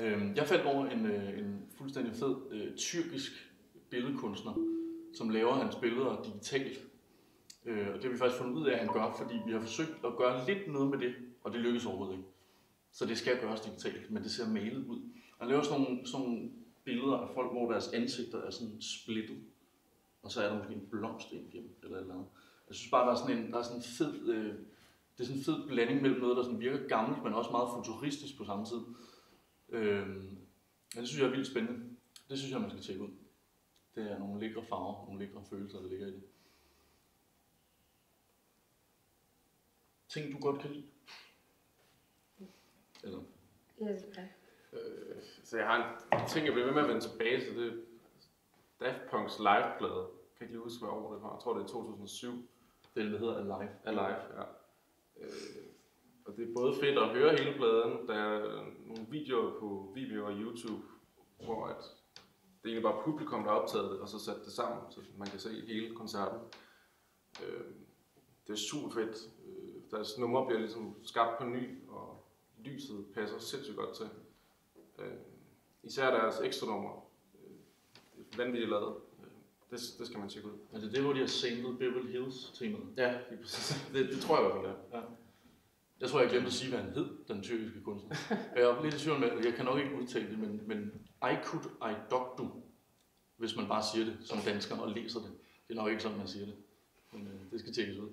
Øh, jeg faldt over en, øh, en fuldstændig fed øh, tyrkisk billedkunstner, som laver hans billeder digitalt. Øh, og det har vi faktisk fundet ud af, at han gør, fordi vi har forsøgt at gøre lidt noget med det, og det lykkes overhovedet ikke. Så det skal gøres digitalt, men det ser malet ud. Han laver sådan nogle, sådan nogle billeder af folk, hvor deres ansigter er sådan splittet, og så er der måske en blomst ind igennem, eller et eller andet. Jeg synes bare, der er sådan en, der er sådan en fed, øh, det er sådan en fed blanding mellem noget, der sådan virker gammelt, men også meget futuristisk på samme tid. Øh, ja, det synes jeg er vildt spændende. Det synes jeg, man skal tjekke ud. Det er nogle lækre farver, nogle lækre følelser, der ligger i det. Ting, du godt kan lide? Eller? Ja, ja. Øh, så jeg har en ting, jeg bliver ved med at vende tilbage til, det er Daft Punk's live-plade. Jeg kan ikke lige huske, hvad år det var. Jeg tror, det er 2007. Det, der hedder Alive. Alive, ja. Øh, og det er både fedt at høre hele pladen. Der er videoer på Vimeo og YouTube, hvor at det er egentlig bare publikum, der optaget det, og så sat det sammen, så man kan se hele koncerten. Øh, det er super fedt. Øh, deres nummer bliver ligesom skabt på ny, og lyset passer sindssygt godt til. Øh, især deres ekstra nummer. Øh, det er vanvittigt lavet. Øh, det, det skal man tjekke ud. Er det hvor de har samlet Beverly Hills temaet? Ja. Det, det tror jeg i hvert fald. Ja. Jeg tror, jeg glemte at sige, hvad han hed, den tyrkiske kunstner. jeg er lidt i tvivl med, jeg kan nok ikke udtale det, men, men Aykut Aydogdu, hvis man bare siger det som dansker og læser det. Det er nok ikke sådan, man siger det. Men øh, det skal tjekkes ud.